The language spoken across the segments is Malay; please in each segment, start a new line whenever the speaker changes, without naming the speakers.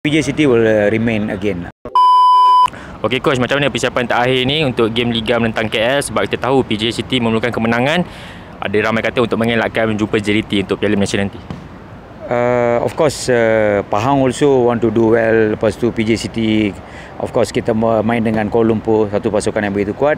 PJ City will uh, remain again.
Okey coach, macam mana persiapan terakhir ni untuk game Liga menentang KL sebab kita tahu PJ City memerlukan kemenangan. Ada ramai kata untuk mengelakkan jumpa JDT untuk Piala Malaysia nanti.
Uh, of course, uh, Pahang also want to do well. Lepas tu PJ City, of course kita main dengan Kuala Lumpur, satu pasukan yang begitu kuat.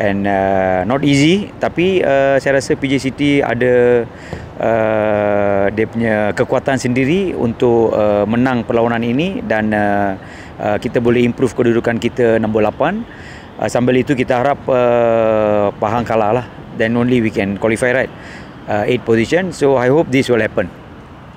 And uh, not easy, tapi uh, saya rasa PJ City ada uh, dia punya kekuatan sendiri untuk uh, menang perlawanan ini. Dan uh, uh, kita boleh improve kedudukan kita nombor 8 uh, sambil itu kita harap uh, Pahang kalah lah. Then only we can qualify right uh, 8 position. So I hope this will happen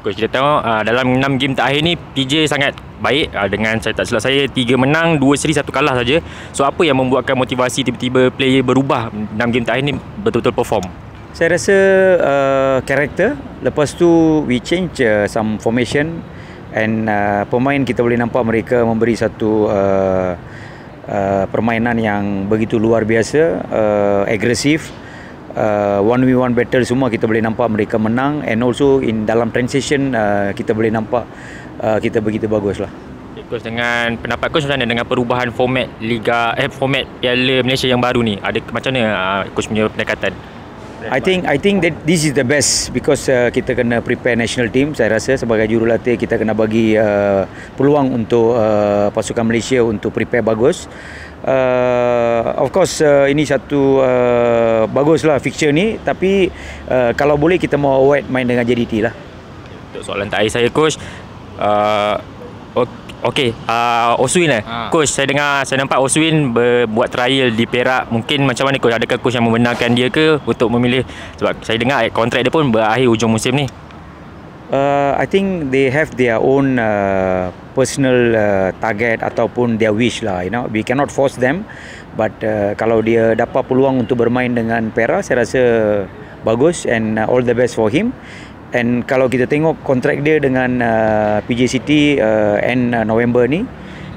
Coach kita tengok uh, dalam 6 game terakhir ni PJ sangat baik. Uh, dengan saya tak silap saya 3 menang 2 seri 1 kalah saja. So apa yang membuatkan motivasi tiba-tiba player berubah 6 game terakhir ni betul-betul perform?
Saya rasa uh, karakter. Lepas tu we change uh, some formation and uh, pemain kita boleh nampak mereka memberi satu uh, uh, permainan yang begitu luar biasa uh, agresif uh, one v one battle semua kita boleh nampak mereka menang and also in dalam transition uh, kita boleh nampak uh, kita begitu bagus lah.
Coach dengan pendapat coach macam mana dengan perubahan format liga eh format Piala Malaysia yang baru ni? Ada macam mana uh, coach punya pendekatan
I think I think that this is the best because uh, kita kena prepare national team saya rasa sebagai jurulatih kita kena bagi uh, peluang untuk uh, pasukan Malaysia untuk prepare bagus. Uh, of course uh, ini satu uh, baguslah fixture ni tapi uh, kalau boleh kita mau avoid main dengan JDT lah.
Untuk soalan terakhir saya coach uh, Okey, uh, Oswin eh. Ha. Coach, saya dengar saya nampak Oswin buat trial di Perak. Mungkin macam mana coach? Adakah coach yang membenarkan dia ke untuk memilih sebab saya dengar kontrak dia pun berakhir hujung musim ni.
Uh, I think they have their own uh, personal uh, target ataupun their wish lah, you know. We cannot force them. But uh, kalau dia dapat peluang untuk bermain dengan Perak, saya rasa bagus and uh, all the best for him. And kalau kita tengok kontrak dia dengan uh, PJ City uh, end uh, November ni,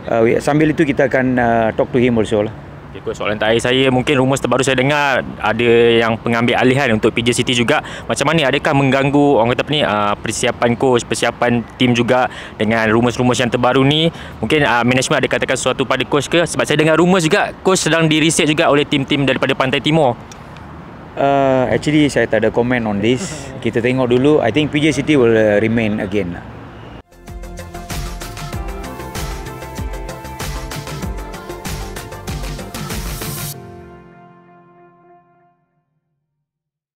uh, sambil itu kita akan uh, talk to him also lah.
Okay, soalan terakhir saya mungkin rumus terbaru saya dengar ada yang pengambil alihan untuk PJ City juga. Macam mana adakah mengganggu orang kata apa ni uh, persiapan coach persiapan tim juga dengan rumus-rumus yang terbaru ni? Mungkin uh, management ada katakan sesuatu pada coach ke? Sebab saya dengar rumus juga coach sedang di reset juga oleh tim-tim daripada Pantai Timur.
Uh, actually saya tak ada comment on this. Kita tengok dulu. I think PJ City will uh, remain again.